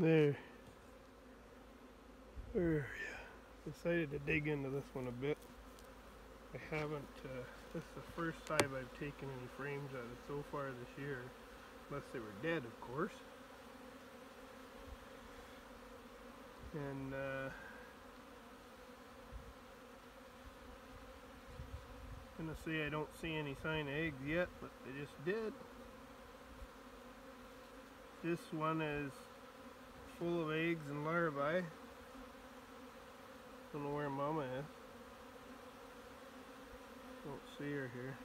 There. There, yeah. Decided to dig into this one a bit. I haven't, uh, this is the first time I've taken any frames out of so far this year. Unless they were dead, of course. And, uh, gonna say I don't see any sign of eggs yet, but they just did. This one is full of eggs and larvae. Don't know where mama is. Don't see her here.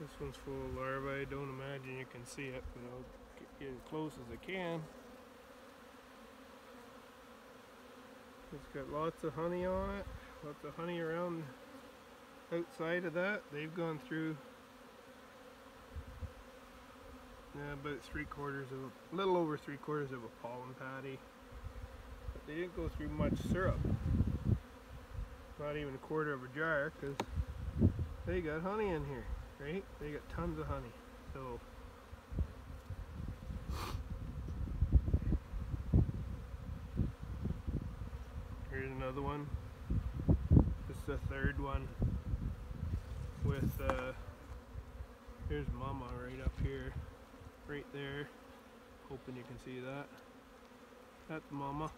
This one's full of larvae. Don't imagine you can see it, but I'll get as close as I can. It's got lots of honey on it. Lots of honey around outside of that. They've gone through yeah, about three quarters of a little over three quarters of a pollen patty. But they didn't go through much syrup. Not even a quarter of a jar because they got honey in here, right? They got tons of honey. So here's another one. This is the third one with uh, here's mama right up here right there. Hoping you can see that. That's Mama.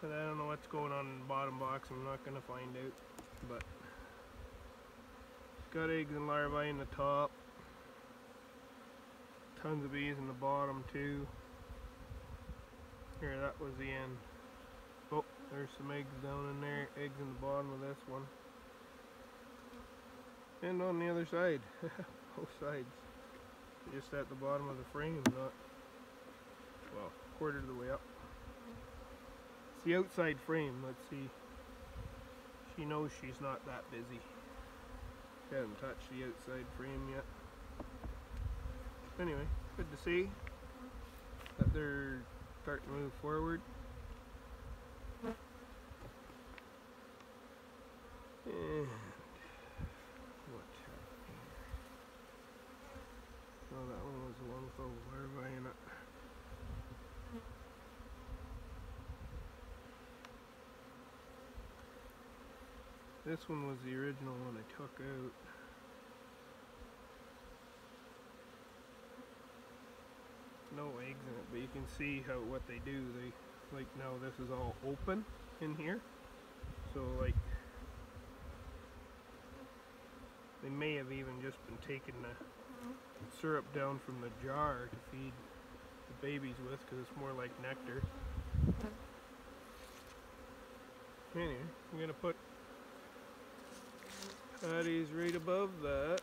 But I don't know what's going on in the bottom box. I'm not going to find out. But got eggs and larvae in the top. Tons of bees in the bottom too. Here, that was the end. There's some eggs down in there, eggs in the bottom of this one. And on the other side, both sides. Just at the bottom of the frame, not, well, quarter of the way up. It's the outside frame, let's see. She knows she's not that busy. She hasn't touched the outside frame yet. Anyway, good to see that they're starting to move forward. And what happened here? Oh, that one was the one with the larvae in it. This one was the original one I took out. No eggs in it, but you can see how what they do. They like now this is all open in here. So like they may have even just been taking the syrup down from the jar to feed the babies with because it's more like nectar. Mm-hmm. Anyway, I'm going to put patties right above that.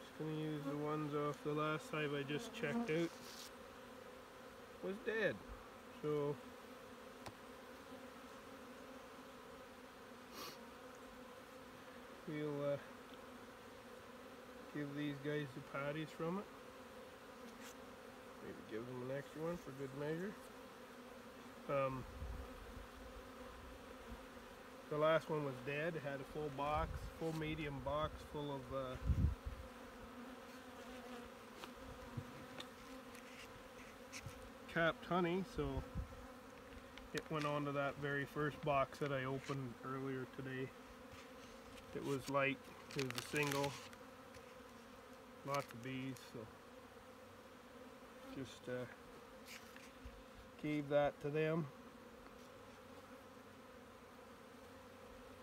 Just to use the ones off the last hive I just checked out. Was dead. So we'll uh, give these guys the patties from it. Maybe give them an extra one for good measure. Um, the last one was dead. It had a full box, full medium box full of uh, capped honey, so it went on to that very first box that I opened earlier today. It was light, it was a single, lots of bees, so just uh, gave that to them.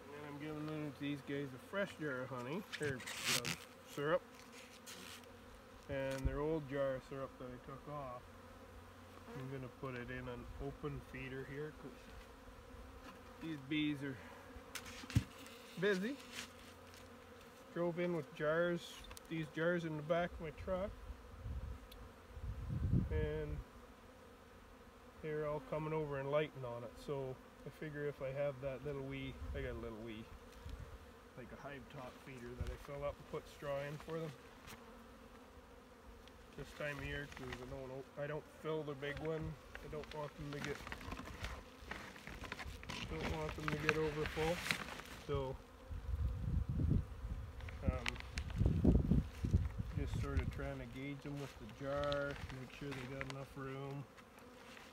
And then I'm giving them these guys a fresh jar of honey, or uh, syrup, and their old jar of syrup that I took off. I'm gonna put it in an open feeder here because these bees are busy. Drove in with jars, these jars in the back of my truck. And they're all coming over and lighting on it. So I figure if I have that little wee, I got a little wee, like a hive top feeder that I fill up and put straw in for them. This time of year, because I don't, I don't fill the big one. I don't want them to get, don't want them to get over full. So, um, just sort of trying to gauge them with the jar, make sure they got enough room.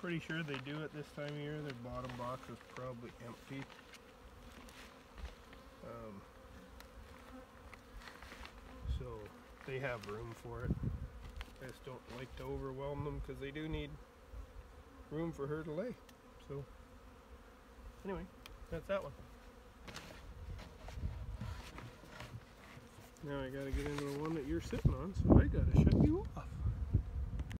Pretty sure they do at this time of year. Their bottom box is probably empty. Um, so they have room for it. I just don't like to overwhelm them because they do need room for her to lay. So anyway, that's that one. Now I gotta get into the one that you're sitting on, so I gotta shut you off.